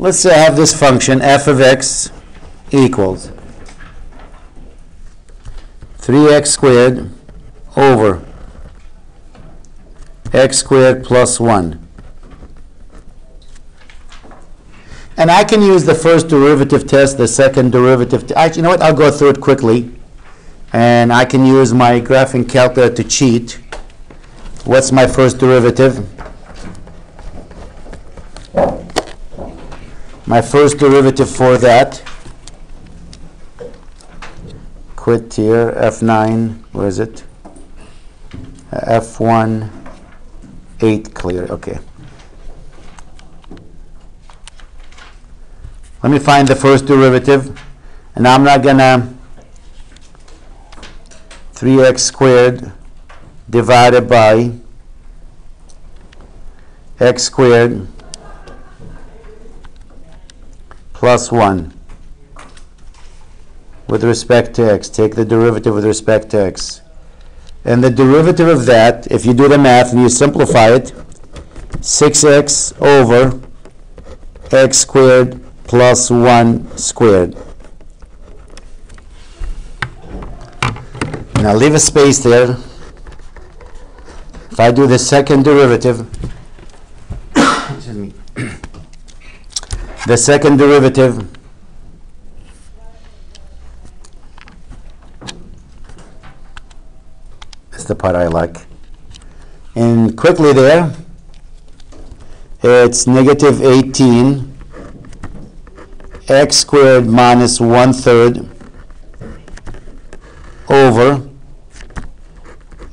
let's say I have this function f of x equals 3x squared over x squared plus 1. And I can use the first derivative test, the second derivative. T- Actually, you know what? I'll go through it quickly. And I can use my graphing calculator to cheat. What's my first derivative? My first derivative for that, quit here, F9, where is it? Uh, F1, 8 clear, okay. Let me find the first derivative, and I'm not gonna 3x squared divided by x squared plus 1 with respect to x. Take the derivative with respect to x. And the derivative of that, if you do the math and you simplify it, 6x over x squared plus 1 squared. Now leave a space there. If I do the second derivative, excuse me, the second derivative is the part I like. And quickly there, it's negative 18 x squared minus 1 third over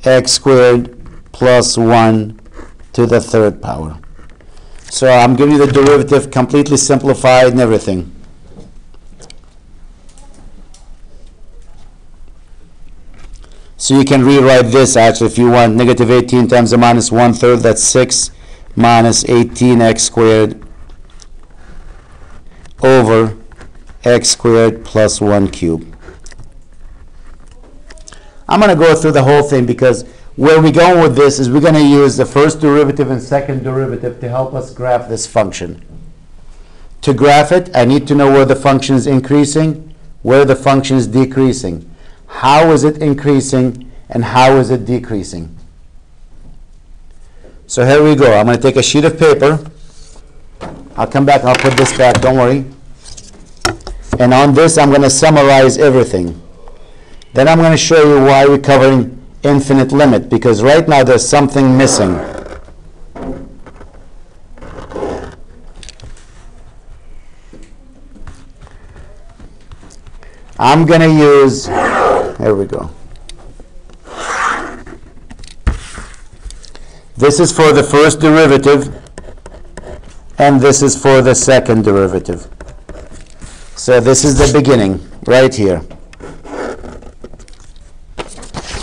x squared plus 1 to the third power. So I'm giving you the derivative completely simplified and everything. So you can rewrite this actually if you want. Negative 18 times the minus 1 third, that's 6 minus 18x squared over x squared plus 1 cubed. I'm going to go through the whole thing because where we're going with this is we're going to use the first derivative and second derivative to help us graph this function. To graph it, I need to know where the function is increasing, where the function is decreasing. How is it increasing and how is it decreasing? So here we go. I'm going to take a sheet of paper. I'll come back and I'll put this back, don't worry. And on this, I'm going to summarize everything. Then I'm going to show you why we're covering infinite limit, because right now there's something missing. I'm going to use, here we go. This is for the first derivative, and this is for the second derivative. So this is the beginning, right here.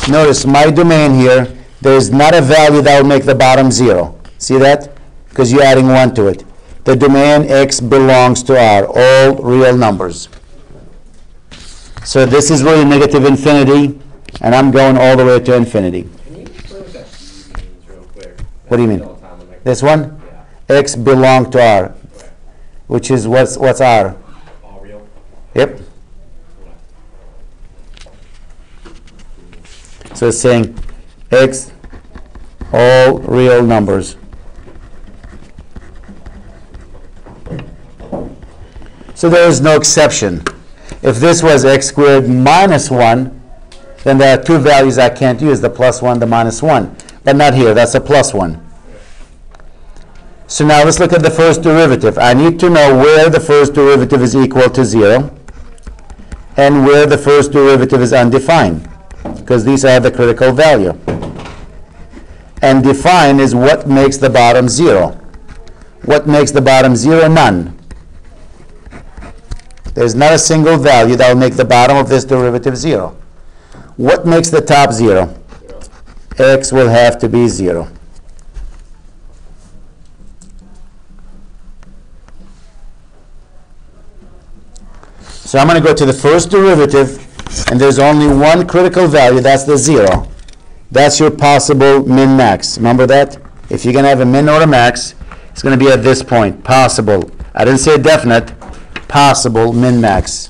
Notice my domain here, there is not a value that will make the bottom zero. See that? Because you're adding 1 to it. The domain x belongs to R, all real numbers. So this is really negative infinity, and I'm going all the way to infinity. Can you explain what that means real quick? What do you mean? All the time, I'm like, This one? X belong to R, which is what's, what's R? all real. Yep. So it's saying x, all real numbers. So there is no exception. If this was x squared minus 1, then there are two values I can't use, the plus 1, the minus 1. But not here, that's a plus 1. So now let's look at the first derivative. I need to know where the first derivative is equal to 0 and where the first derivative is undefined, because these are the critical value. And define is what makes the bottom 0. What makes the bottom 0? None. There's not a single value that will make the bottom of this derivative 0. What makes the top 0? x will have to be 0. So I'm going to go to the first derivative, and there's only one critical value, that's the 0. That's your possible min-max. Remember that? If you're going to have a min or a max, it's going to be at this point, possible I didn't say definite, possible min-max.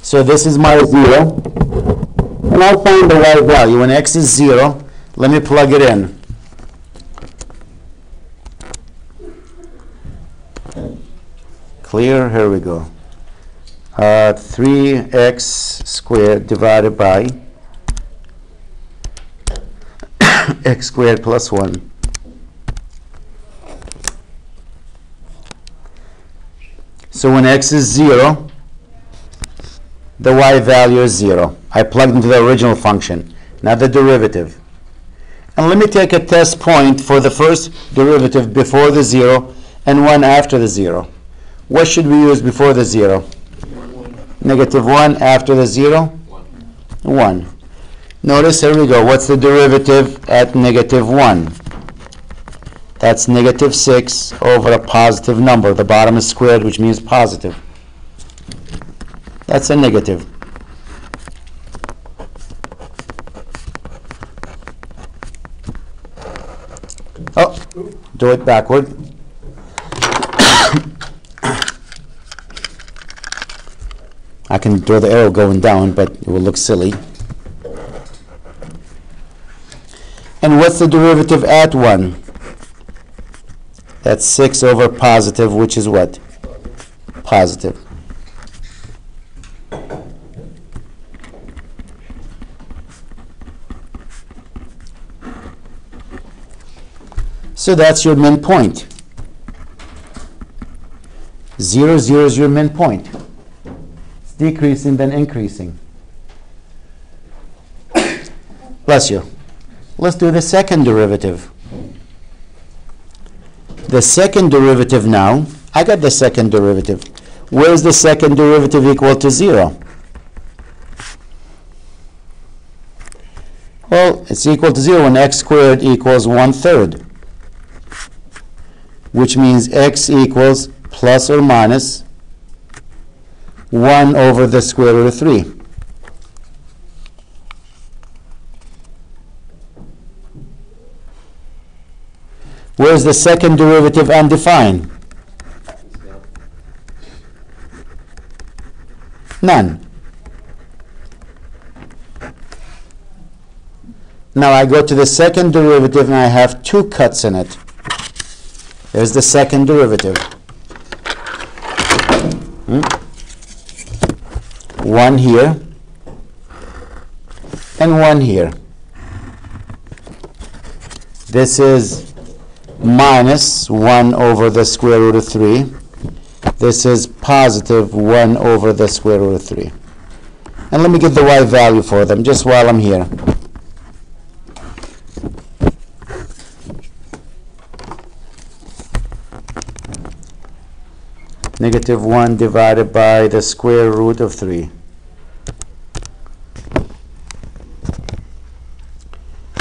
So this is my zero. And I'll find the y value. When x is zero, let me plug it in. Clear? Here we go. Uh, 3x squared divided by x squared plus 1. So when x is 0, the y value is 0. I plugged into the original function, not the derivative. And let me take a test point for the first derivative before the 0 and one after the 0. What should we use before the 0? Negative 1 after the 0? 1. Notice, here we go. What's the derivative at negative 1? That's negative 6 over a positive number. The bottom is squared, which means positive. That's a negative. Oh, do it backward. I can draw the arrow going down, but it will look silly. And what's the derivative at 1? That's 6 over positive, which is what? Positive. So that's your min point. 0, 0 is your min point. Decreasing, then increasing. Bless you. Let's do the second derivative. The second derivative now, I got the second derivative. Where is the second derivative equal to 0? Well, it's equal to 0 when x squared equals 1 third, which means x equals plus or minus 1 over the square root of 3. Where's the second derivative undefined? None. Now I go to the second derivative and I have two cuts in it. There's the second derivative. Hmm? One here and one here. This is minus 1 over the square root of 3. This is positive 1 over the square root of 3. And let me get the y value for them just while I'm here. Negative 1 divided by the square root of 3.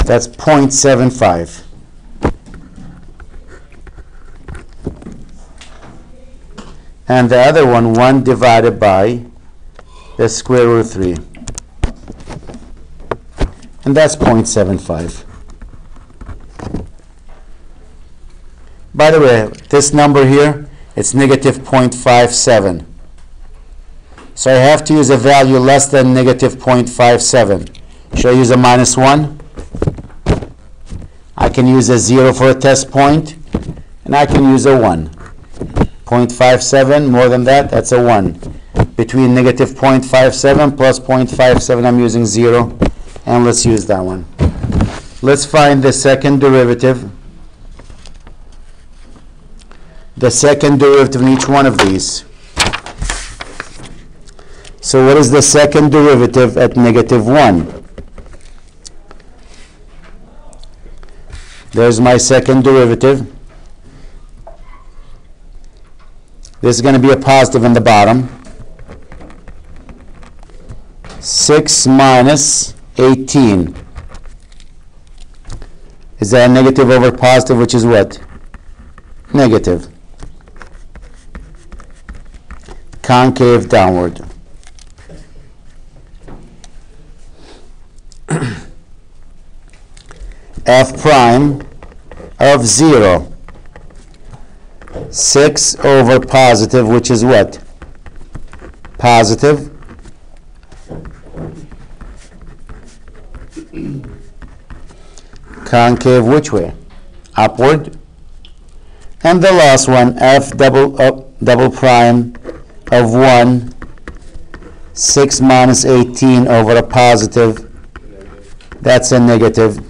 That's 0.75. And the other one, 1 divided by the square root of 3. And that's 0.75. By the way, this number here, it's negative 0.57. So I have to use a value less than negative 0.57. Should I use a minus 1? I can use a 0 for a test point, and I can use a 1. 0.57, more than that, that's a 1. Between negative 0.57 plus 0.57, I'm using 0, and let's use that one. Let's find the second derivative. The second derivative in each one of these. So what is the second derivative at negative 1? There's my second derivative. This is going to be a positive in the bottom. 6 minus 18. Is that a negative over positive, which is what? Negative. Concave downward. f prime of 0. 6 over positive, which is what? Positive. Concave which way? Upward. And the last one, f double, uh, double prime of 1, 6 minus 18 over a positive, that's a negative.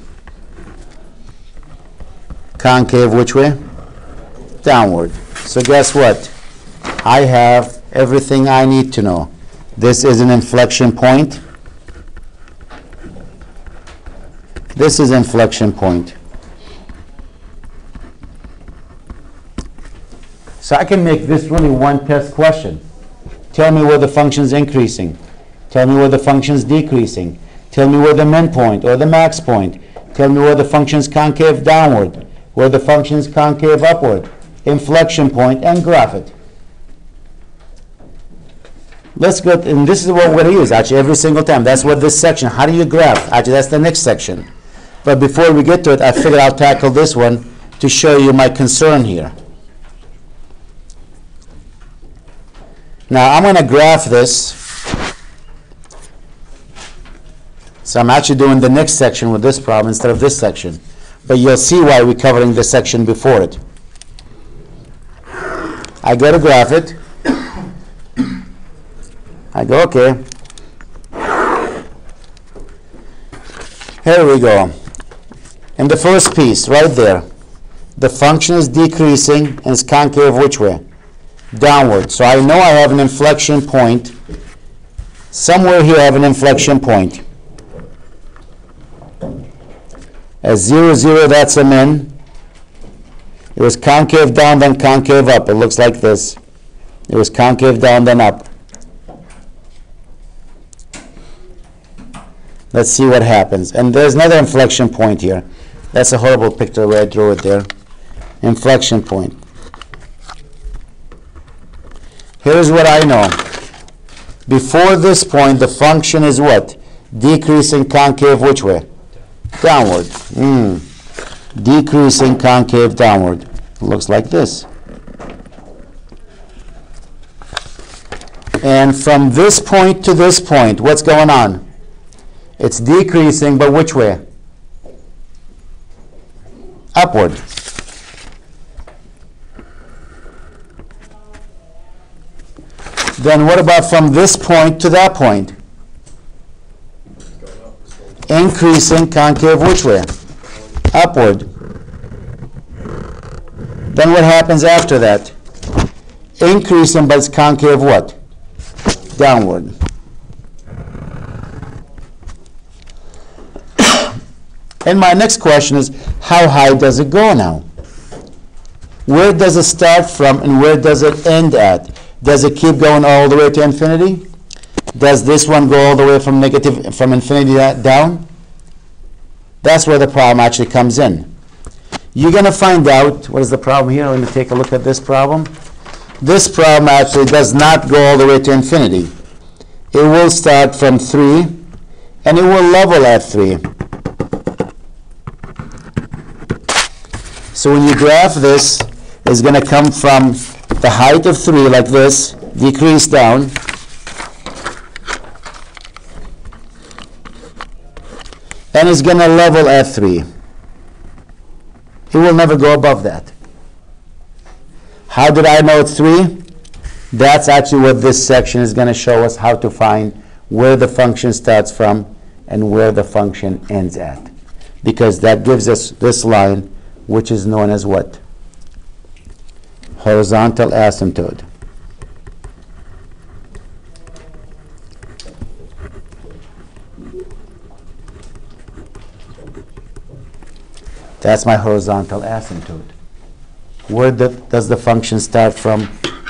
Concave which way? Downward. So guess what? I have everything I need to know. This is an inflection point. This is inflection point. So I can make this really one test question. Tell me where the function's increasing. Tell me where the function's decreasing. Tell me where the min point or the max point. Tell me where the function's concave downward, where the function's concave upward, inflection point, and graph it. Let's go, and this is what we're gonna use, actually, every single time. That's what this section, how do you graph? Actually, that's the next section. But before we get to it, I figured I'll tackle this one to show you my concern here. Now, I'm gonna graph this. So I'm actually doing the next section with this problem instead of this section. But you'll see why we're covering the section before it. I go to graph it. I go, okay. Here we go. In the first piece, right there, the function is decreasing and it's concave which way? Downward. So I know I have an inflection point. Somewhere here I have an inflection point. At 0, 0, that's a min. It was concave down, then concave up. It looks like this. It was concave down, then up. Let's see what happens. And there's another inflection point here. That's a horrible picture where I drew it there. Inflection point. Here's what I know. Before this point, the function is what? Decreasing concave which way? Downward. Mm. Decreasing concave downward. Looks like this. And from this point to this point, what's going on? It's decreasing, but which way? Upward. Then what about from this point to that point? Increasing concave which way? Upward. Then what happens after that? Increasing, but it's concave what? Downward. And my next question is, how high does it go now? Where does it start from and where does it end at? Does it keep going all the way to infinity? Does this one go all the way from negative, from infinity down? That's where the problem actually comes in. You're going to find out, what is the problem here? Let me take a look at this problem. This problem actually does not go all the way to infinity. It will start from 3, and it will level at 3. So when you graph this, it's going to come from the height of 3 like this, decrease down. And it's going to level at 3. It will never go above that. How did I know it's 3? That's actually what this section is going to show us how to find where the function starts from and where the function ends at. Because that gives us this line, which is known as what? Horizontal asymptote. That's my horizontal asymptote. Where the, does the function start from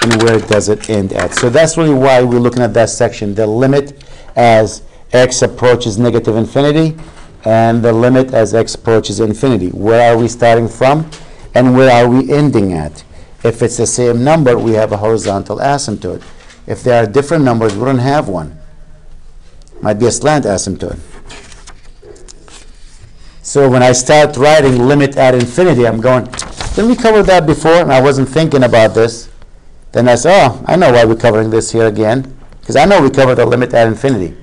and where does it end at? So that's really why we're looking at that section, the limit as x approaches negative infinity and the limit as x approaches infinity. Where are we starting from and where are we ending at? If it's the same number, we have a horizontal asymptote. If there are different numbers, we don't have one. Might be a slant asymptote. So when I start writing limit at infinity, I'm going, didn't we cover that before? And I wasn't thinking about this. Then I said, oh, I know why we're covering this here again. Because I know we covered the limit at infinity.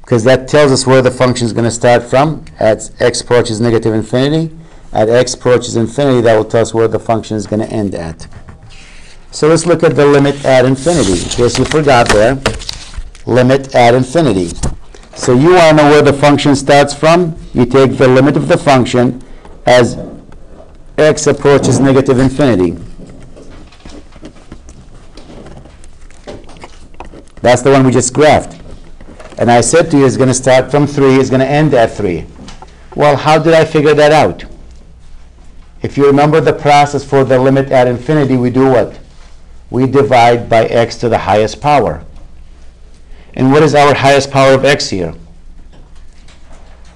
Because that tells us where the function is going to start from. At x approaches negative infinity. At x approaches infinity, that will tell us where the function is going to end at. So let's look at the limit at infinity. In case you forgot there, limit at infinity. So you want to know where the function starts from? You take the limit of the function as x approaches negative infinity. That's the one we just graphed. And I said to you, it's going to start from 3, it's going to end at 3. Well, how did I figure that out? If you remember the process for the limit at infinity, we do what? We divide by x to the highest power. And what is our highest power of x here?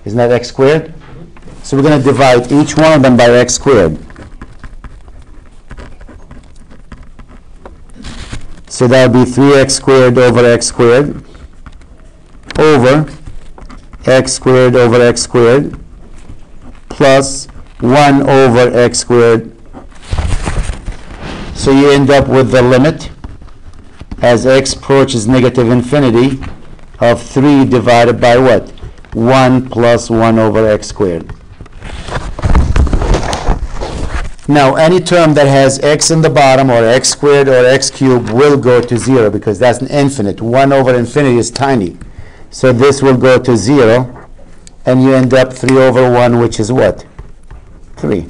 Isn't that x squared? So we're going to divide each one of them by x squared. So that would be 3x squared over x squared over x squared over x squared plus 1 over x squared. So you end up with the limit as x approaches negative infinity of 3 divided by what? 1 plus 1 over x squared. Now, any term that has x in the bottom, or x squared, or x cubed, will go to 0, because that's an infinite. 1 over infinity is tiny. So this will go to 0, and you end up 3 over 1, which is what? 3.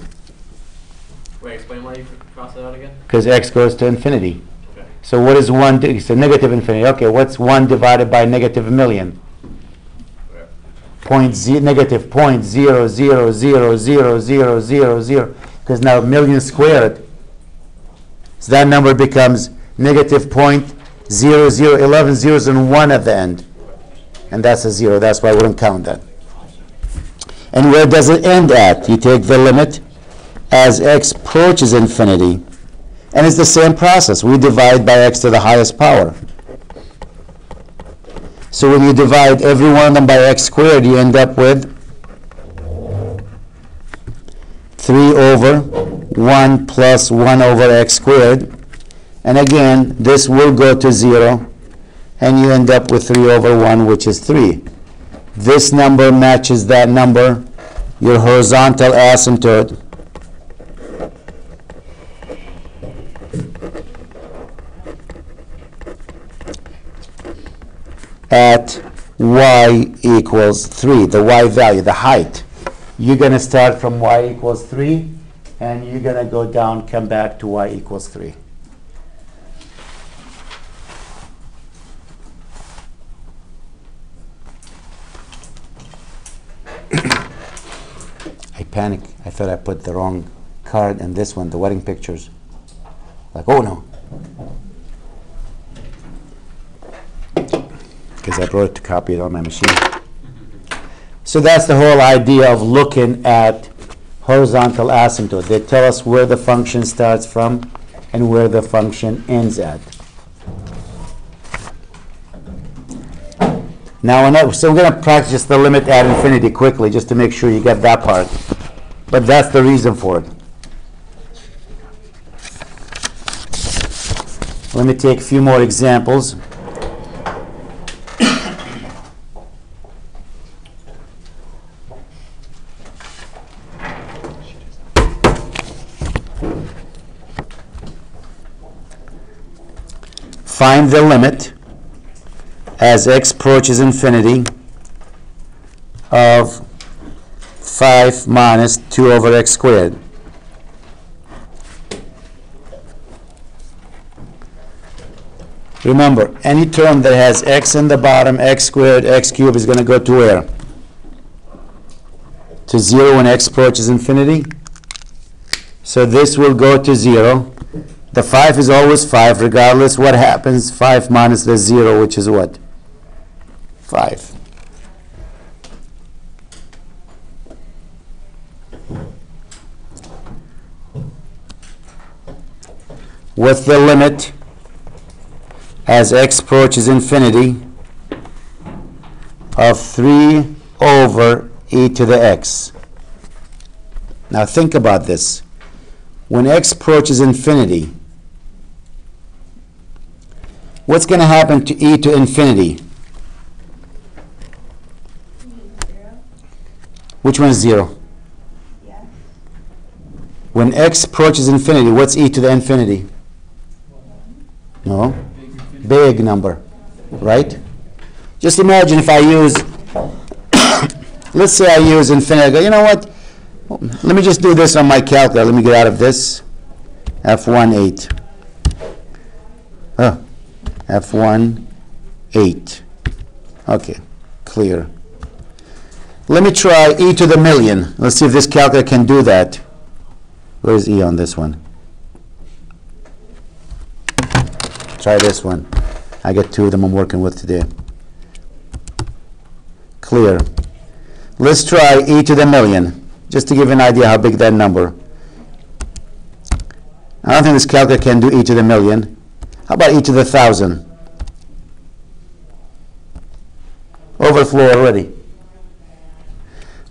Wait, explain why you crossed it out again? Because x goes to infinity. Okay. So what is 1, di- it's a negative infinity. Okay, what's 1 divided by negative a million? Point ze- negative point zero zero zero zero zero zero zero because now a million squared so that number becomes negative point zero zero eleven zeros and one at the end and that's a zero that's why I wouldn't count that and where does it end at you take the limit as x approaches infinity and it's the same process we divide by x to the highest power so when you divide every one of them by x squared, you end up with 3 over 1 plus 1 over x squared. And again, this will go to 0, and you end up with 3 over 1, which is 3. This number matches that number, your horizontal asymptote. at y equals 3, the y value, the height. You're going to start from y equals 3, and you're going to go down, come back to y equals 3. I. I thought I put the wrong card in this one, the wedding pictures. Like, oh no. because I brought it to copy it on my machine. So that's the whole idea of looking at horizontal asymptote. They tell us where the function starts from and where the function ends at. Now, so we're going to practice the limit at infinity quickly, just to make sure you get that part. But that's the reason for it. Let me take a few more examples. Find the limit as x approaches infinity of 5 minus 2 over x squared. Remember, any term that has x in the bottom, x squared, x cubed is going to go to where? To 0 when x approaches infinity. So this will go to 0. The 5 is always 5, regardless what happens. 5 minus the 0, which is what? 5. What's the limit as x approaches infinity of 3 over e to the x. Now think about this. When x approaches infinity, what's going to happen to e to infinity? Which one is 0? When x approaches infinity, what's e to the infinity? No? Big number, right? Just imagine if I use, let's say I use infinity, I go, you know what? Let me just do this on my calculator, let me get out of this. F1, 8. Oh, F1, 8. Okay, clear. Let me try e to the million. Let's see if this calculator can do that. Where's E on this one? Try this one. I got two of them I'm working with today. Clear. Let's try e to the million, just to give you an idea how big that number. I don't think this calculator can do e to the million. How about e to the thousand? Overflow already.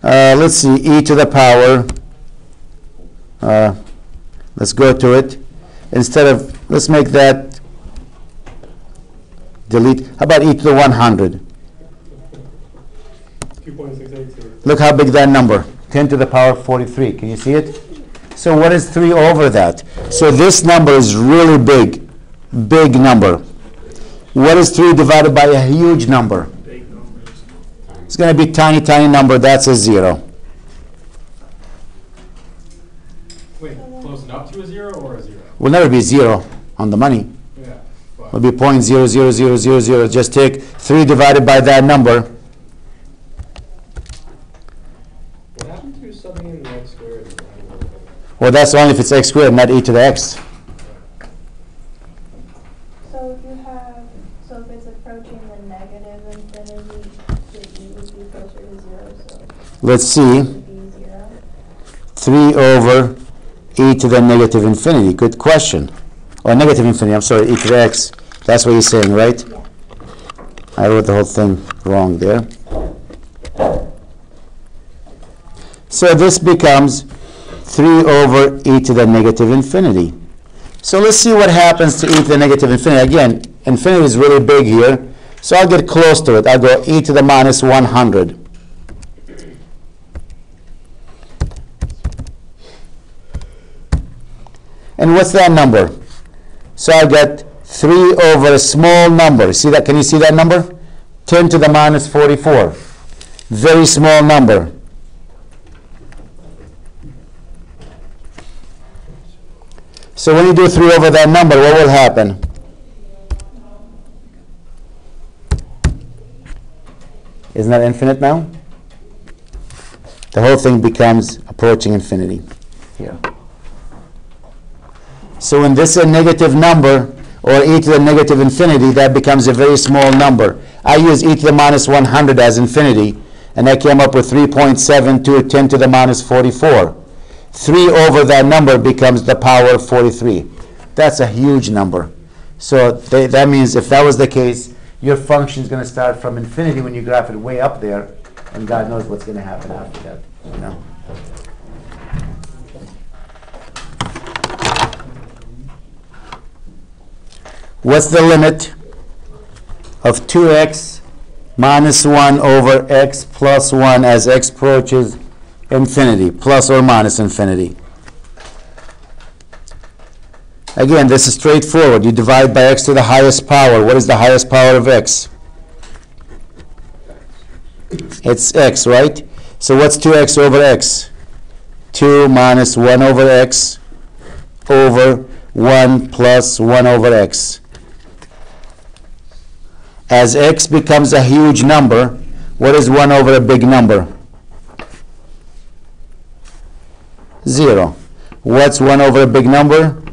Uh, let's see, e to the power. Uh, let's go to it. Instead of, let's make that delete. How about e to the 100? Two point six eight two. Look how big that number, 10 to the power 43. Can you see it? So what is 3 over that? So this number is really big, big number. What is 3 divided by a huge number? It's going to be tiny, tiny number. That's a 0. Wait, close enough to a zero or a zero? Will never be 0 on the money. Will be point zero zero zero zero zero. Just take 3 divided by that number. What happened to subbing in x squared? and dividing by the- Well, that's only if it's x squared, not e to the x. So if you have, so if it's approaching the negative infinity, the e would be closer to zero, so Let's see. it would be zero. 3 over e to the negative infinity. Good question. Or negative infinity, I'm sorry, e to the x. That's what you're saying, right? I wrote the whole thing wrong there. So this becomes 3 over e to the negative infinity. So let's see what happens to e to the negative infinity. Again, infinity is really big here, so I'll get close to it. I'll go e to the minus 100. And what's that number? So I get 3 over a small number. See that? Can you see that number? 10 to the minus 44. Very small number. So when you do 3 over that number, what will happen? Isn't that infinite now? The whole thing becomes approaching infinity here. So when this is a negative number, or e to the negative infinity, that becomes a very small number. I use e to the minus 100 as infinity, and I came up with 3.72 10 to the minus 44. 3 over that number becomes the power of 43. That's a huge number. So that means if that was the case, your function is going to start from infinity when you graph it way up there, and God knows what's going to happen after that. You know? What's the limit of 2x minus 1 over x plus 1 as x approaches infinity, plus or minus infinity? Again, this is straightforward. You divide by x to the highest power. What is the highest power of x? It's x, right? So what's 2x over x? 2 minus 1 over x over 1 plus 1 over x. As x becomes a huge number, what is 1 over a big number? 0. What's 1 over a big number?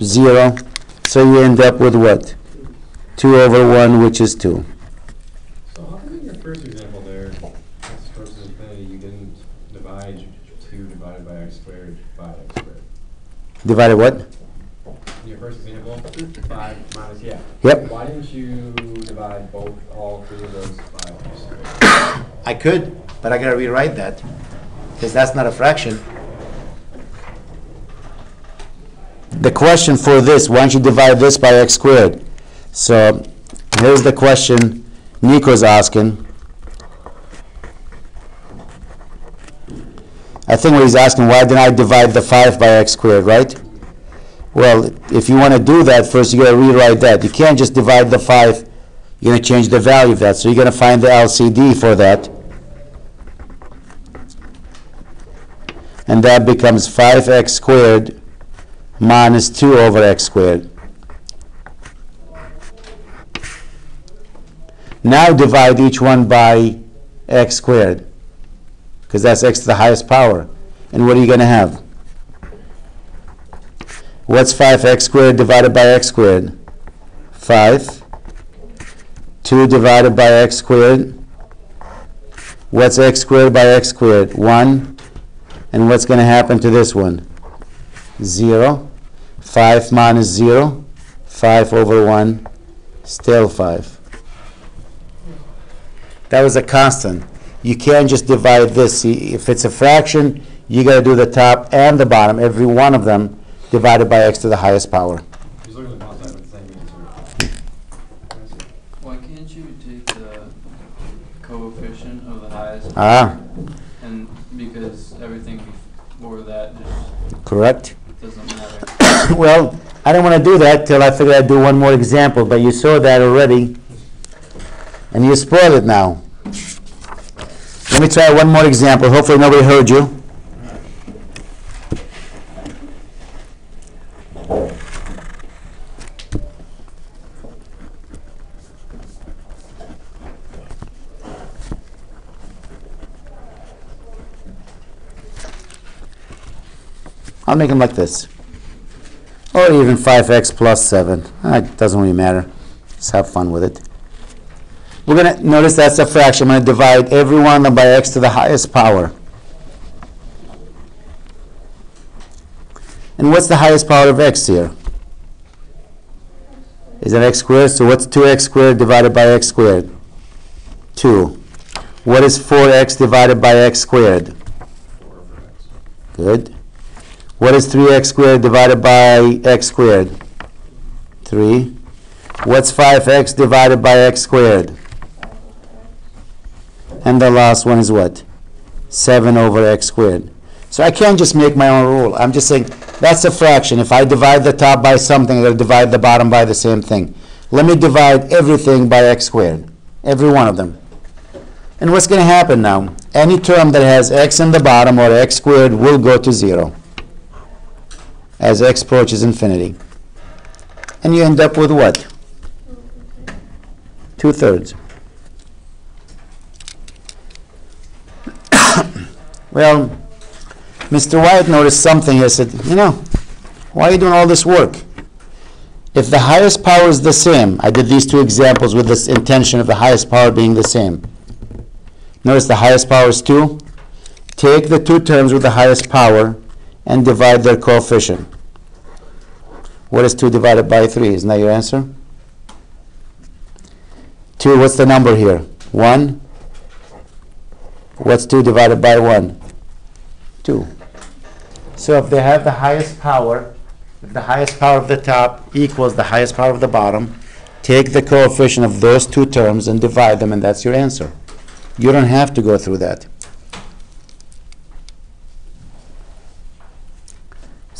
0. So you end up with what? 2 over 1, which is 2. So how come in your first example there, x versus infinity, you didn't divide two divided by x squared by x squared? Divided what? in your first example, five minus, yeah. Yep. Why didn't you divide both, all three of those by x? I could, but I gotta rewrite that, because that's not a fraction. The question for this, why don't you divide this by x squared? So, here's the question Nico's asking. I think what he's asking, why didn't I divide the five by x squared, right? Well, if you wanna do that, first you gotta rewrite that. You can't just divide the five, you're gonna change the value of that, so you're gonna find the LCD for that. And that becomes five x squared minus two over x squared. Now divide each one by x squared, because that's x to the highest power. And what are you gonna have? What's five x squared divided by x squared? Five. Two divided by x squared. What's x squared by x squared? One. And what's gonna happen to this one? Zero. Five minus zero. Five over one. Still five. That was a constant. You can't just divide this. See, If it's a fraction, you gotta do the top and the bottom, every one of them, divided by x to the highest power. Just look at the font size, it's the same answer. I see. Why can't you take the coefficient of the highest? Ah, And because everything before that just correct? doesn't matter. Well, I don't wanna do that till I figure I'd do one more example, but you saw that already. And you spoiled it now. Let me try one more example, hopefully nobody heard you. I'll make them like this. Or even 5x plus 7. Ah, It doesn't really matter. Just have fun with it. We're going to, notice that's a fraction. I'm going to divide every one of them by x to the highest power. And what's the highest power of x here? Is it x squared? So what's 2x squared divided by x squared? 2. What is 4x divided by x squared? Good. What is 3x squared divided by x squared? 3. What's 5x divided by x squared? And the last one is what? 7 over x squared. So I can't just make my own rule. I'm just saying, that's a fraction. If I divide the top by something, to divide the bottom by the same thing. Let me divide everything by x squared. Every one of them. And what's going to happen now? Any term that has x in the bottom or x squared will go to 0 as x approaches infinity. And you end up with what? Two thirds. well, Mr. White noticed something. He said, You know, why are you doing all this work? If the highest power is the same, I did these two examples with this intention of the highest power being the same. Notice the highest power is 2. Take the two terms with the highest power and divide their coefficient. What is 2 divided by 3? Isn't that your answer? 2, what's the number here? 1. What's 2 divided by 1? 2. So if they have the highest power, if the highest power of the top equals the highest power of the bottom, take the coefficient of those two terms and divide them, and that's your answer. You don't have to go through that.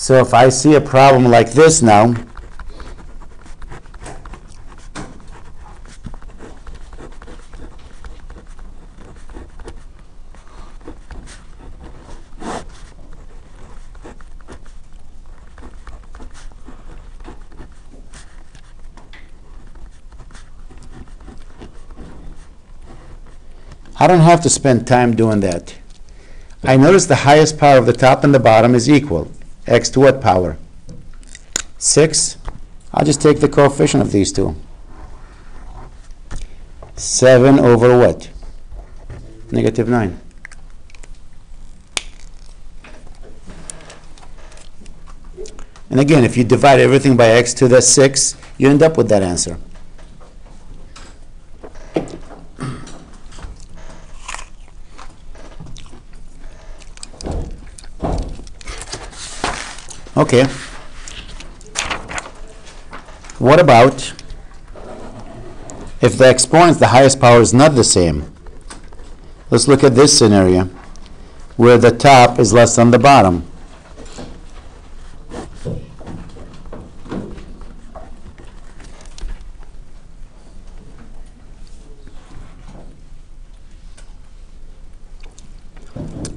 So if I see a problem like this now, I don't have to spend time doing that. I notice the highest power of the top and the bottom is equal. X to what power? 6. I'll just take the coefficient of these two. 7 over what? Negative 9. And again, if you divide everything by x to the 6, you end up with that answer. Okay. What about if the exponents, the highest power is not the same? Let's look at this scenario where the top is less than the bottom.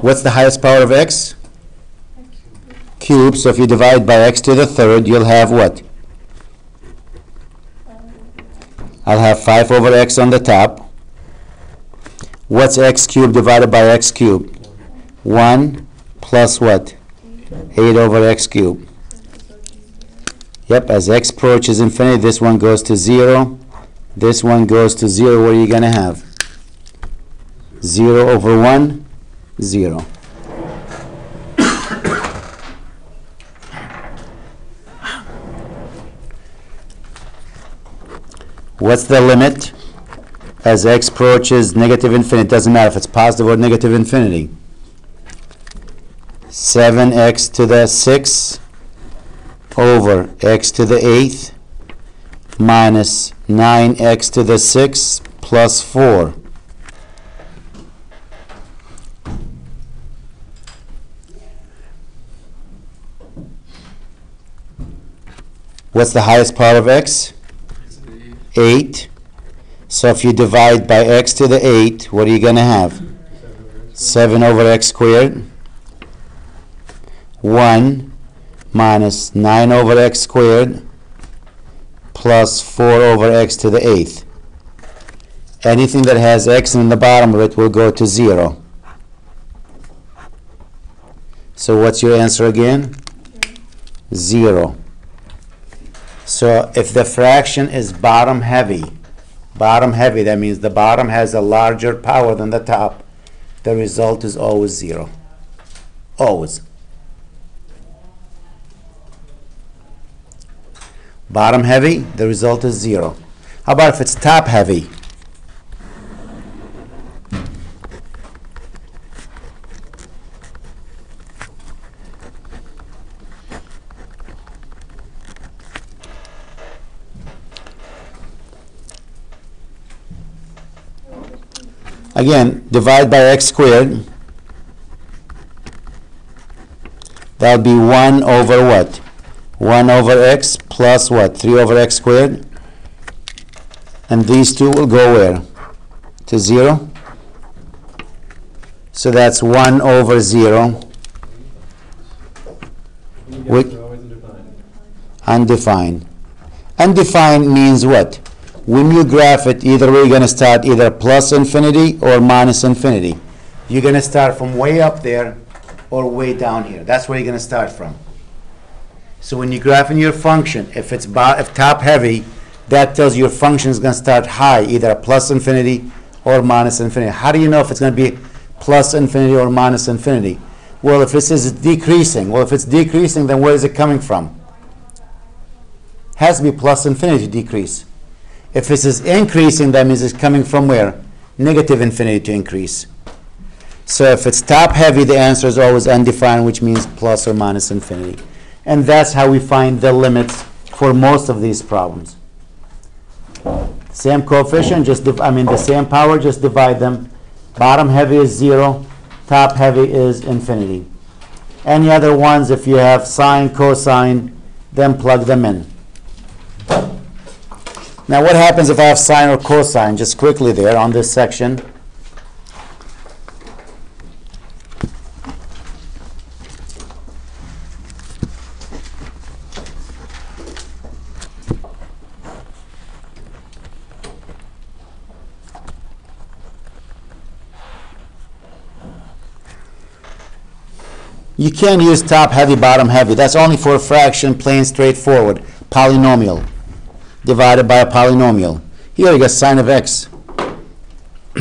What's the highest power of x? Cube, so if you divide by x to the third, you'll have what? I'll have 5 over x on the top. What's x cubed divided by x cubed? 1 plus what? 8 over x cubed. Yep, as x approaches infinity, this one goes to 0. This one goes to 0. What are you going to have? 0 over 1, 0. What's the limit? As x approaches negative infinity, doesn't matter if it's positive or negative infinity. 7x to the 6 over x to the 8th minus 9x to the 6 plus 4. What's the highest power of x? It's eight. 8. So if you divide by x to the 8, what are you going to have? 7 over x squared. 1 minus 9 over x squared plus 4 over x to the 8th. Anything that has x in the bottom of it will go to 0. So what's your answer again? 0. So if the fraction is bottom heavy, bottom heavy, that means the bottom has a larger power than the top, the result is always zero. Always. Bottom heavy, the result is zero. How about if it's top heavy? Again, divide by x squared. That'll be 1 over what? 1 over x plus what? 3 over x squared? And these two will go where? To 0? So that's 1 over 0, You Wait. guys are always undefined. undefined. Undefined means what? When you graph it, either way, you're going to start either plus infinity or minus infinity. You're going to start from way up there or way down here. That's where you're going to start from. So when you're graphing your function, if it's if top heavy, that tells you your function is going to start high, either plus infinity or minus infinity. How do you know if it's going to be plus infinity or minus infinity? Well, if this is decreasing, well, if it's decreasing, then where is it coming from? Has to be plus infinity to decrease. If this is increasing, that means it's coming from where? Negative infinity to increase. So if it's top heavy, the answer is always undefined, which means plus or minus infinity. And that's how we find the limits for most of these problems. Same coefficient, just, I mean, the same power, just divide them. Bottom heavy is zero, top heavy is infinity. Any other ones, if you have sine, cosine, then plug them in. Now, what happens if I have sine or cosine? Just quickly there on this section. You can't use top heavy, bottom heavy. That's only for a fraction, plain straightforward, polynomial, divided by a polynomial. Here you got sine of x.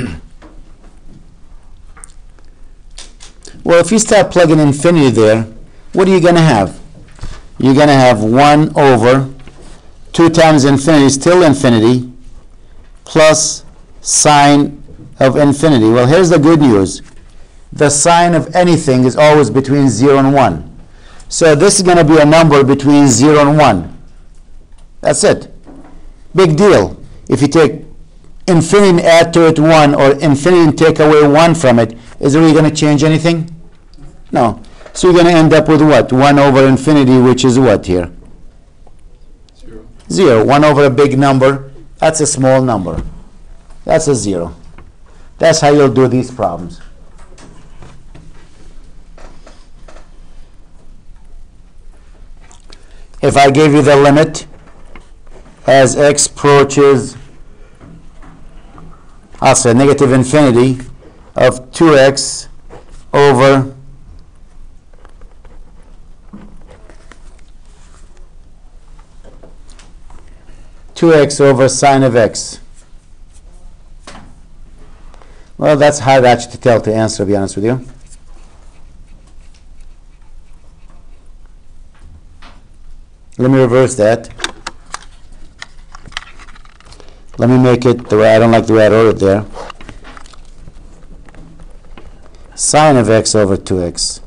well, if you start plugging infinity there, what are you going to have? you're gonna have one over two times infinity, still infinity, plus sine of infinity. Well, here's the good news. The sine of anything is always between 0 and 1. So this is going to be a number between 0 and 1. That's it. Big deal. If you take infinity and add to it 1, or infinity and take away 1 from it, is it really going to change anything? No. So you're going to end up with what? 1 over infinity, which is what here? Zero. 0. 1 over a big number, that's a small number. That's a 0. That's how you'll do these problems. If I gave you the limit as x approaches, I'll say negative infinity of 2x over two x over sine of x. Well, that's hard actually to tell to answer, to be honest with you. Let me reverse that. Let me make it the way, I don't like the way I wrote it there. Sine of x over 2x.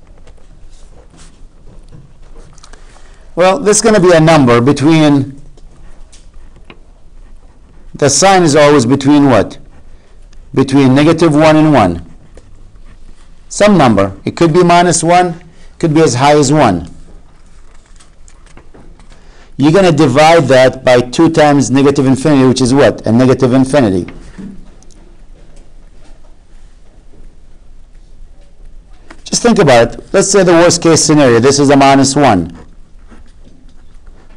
Well, this is going to be a number between, the sine is always between what? Between negative 1 and 1. Some number. It could be minus 1, could be as high as 1 you're going to divide that by 2 times negative infinity, which is what? A negative infinity. Just think about it. Let's say the worst case scenario. This is a minus 1.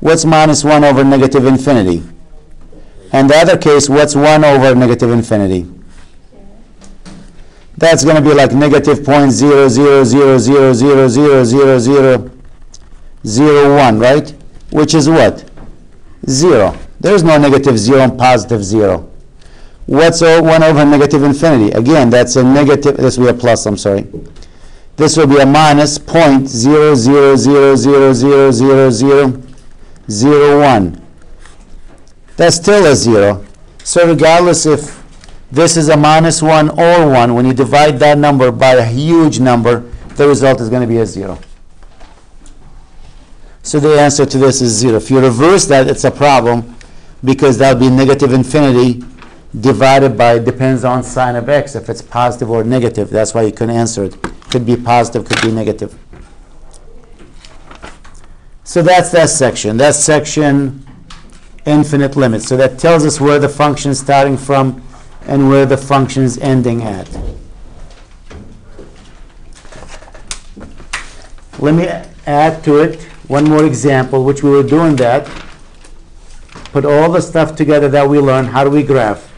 What's minus 1 over negative infinity? And the other case, what's 1 over negative infinity? That's going to be like negative 0.00000000001, right? Which is what? Zero. There is no negative zero and positive zero. What's o- 1 over negative infinity? Again, that's a negative, this will be a plus, I'm sorry. This will be a minus point zero zero zero zero zero zero zero zero one. That's still a zero. So regardless if this is a minus 1 or 1, when you divide that number by a huge number, the result is going to be a zero. So the answer to this is zero. If you reverse that, it's a problem because that'll be negative infinity divided by, depends on sine of x, if it's positive or negative. That's why you couldn't answer it. Could be positive, could be negative. So that's that section. That section infinite limits. So that tells us where the function is starting from and where the function is ending at. Let me add to it one more example, which we were doing that. Put all the stuff together that we learned. How do we graph?